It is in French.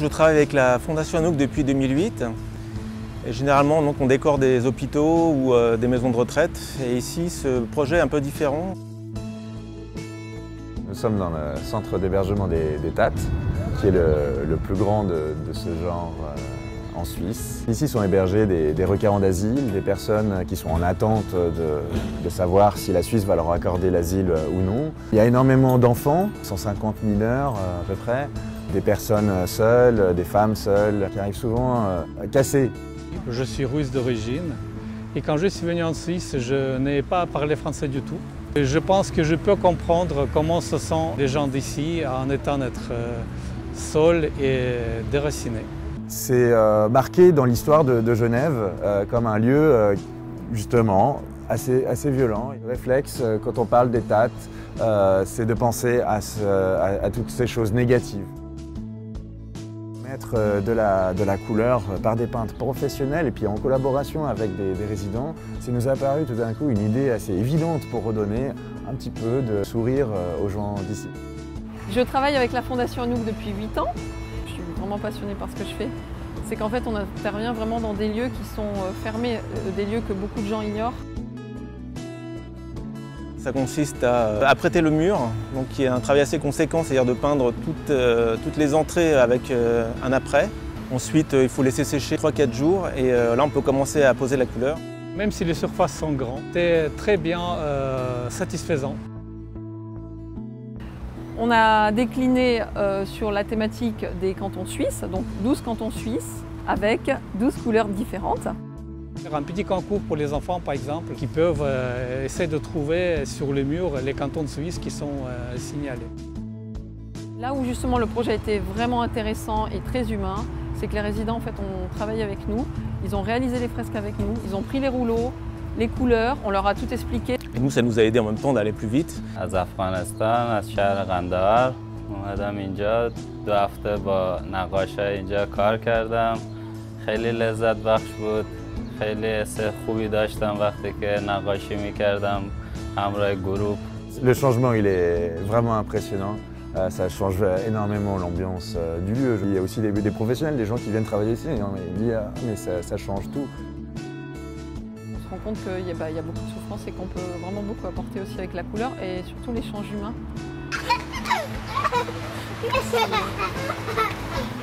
Je travaille avec la Fondation Anouk depuis 2008. Et généralement, donc, on décore des hôpitaux ou euh, des maisons de retraite. Et ici, ce projet est un peu différent. Nous sommes dans le centre d'hébergement des, Tates, qui est le, plus grand de, ce genre euh, en Suisse. Ici sont hébergés des, requérants d'asile, des personnes qui sont en attente de, savoir si la Suisse va leur accorder l'asile ou non. Il y a énormément d'enfants, 150 mineurs euh, à peu près, des personnes seules, des femmes seules, qui arrivent souvent euh, cassées. Je suis russe d'origine et quand je suis venu en Suisse, je n'ai pas parlé français du tout. Et je pense que je peux comprendre comment se sentent les gens d'ici en étant d'être seuls et déracinés. C'est euh, marqué dans l'histoire de, de, Genève euh, comme un lieu euh, justement assez, assez violent. Le réflexe quand on parle des tates, c'est de penser à, ce, à, à toutes ces choses négatives mettre de la, de la, couleur par des peintres professionnels et puis en collaboration avec des, des résidents, ça nous a paru tout d'un coup une idée assez évidente pour redonner un petit peu de sourire aux gens d'ici. Je travaille avec la Fondation Anouk depuis 8 ans. Je suis vraiment passionnée par ce que je fais. C'est qu'en fait on intervient vraiment dans des lieux qui sont fermés, des lieux que beaucoup de gens ignorent. Ça consiste à apprêter le mur, donc qui est un travail assez conséquent, c'est-à-dire de peindre toutes, euh, toutes, les entrées avec euh, un après. Ensuite, euh, il faut laisser sécher 3-4 jours et euh, là on peut commencer à poser la couleur. Même si les surfaces sont grandes, c'est très bien euh, satisfaisant. On a décliné euh, sur la thématique des cantons suisses, donc 12 cantons suisses avec 12 couleurs différentes. Un petit concours pour les enfants, par exemple, qui peuvent euh, essayer de trouver sur le mur les cantons de Suisse qui sont euh, signalés. Là où justement le projet a été vraiment intéressant et très humain, c'est que les résidents en fait, ont travaillé avec nous, ils ont réalisé les fresques avec nous, ils ont pris les rouleaux, les couleurs, on leur a tout expliqué. Et nous, ça nous a aidé en même temps d'aller plus vite. از افغانستان از شهر قندهار اومدم اینجا دو هفته با نقاشای اینجا کار کردم خیلی لذت بخش بود خیلی حس خوبی داشتم وقتی که نقاشی میکردم همراه گروپ Le changement il est vraiment impressionnant. Euh, ça change énormément l'ambiance euh, du lieu. Il y a aussi des, des, professionnels, des gens qui viennent travailler ici. Non, mais ils disent, ah, mais ça, ça change tout. On se rend compte qu'il y, bah, y, a beaucoup de souffrance et qu'on peut vraiment beaucoup apporter aussi avec la couleur et surtout l'échange humain.